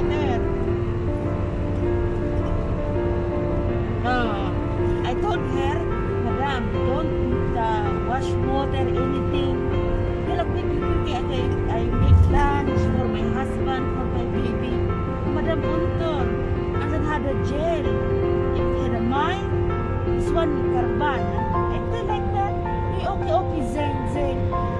hot water. Oh, I told her, Madam, don't uh, wash water, anything. Kaya quickly, quickly, okay, I make lunch for my husband, for my baby. Madam Unton, I don't have a gel. If you had a mind, this one karban. I tell like that. Eh, Okay, okay, Zen, Zen.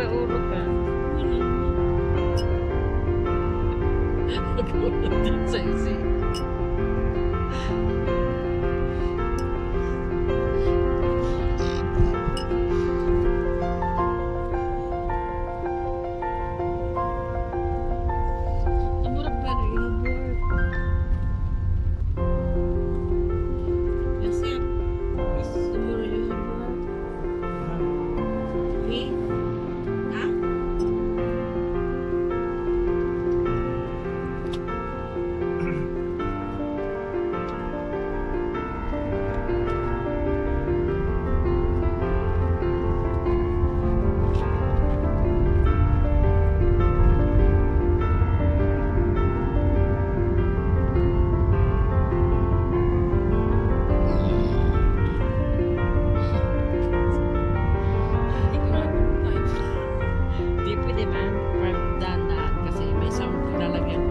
we all look at. Look at what Again.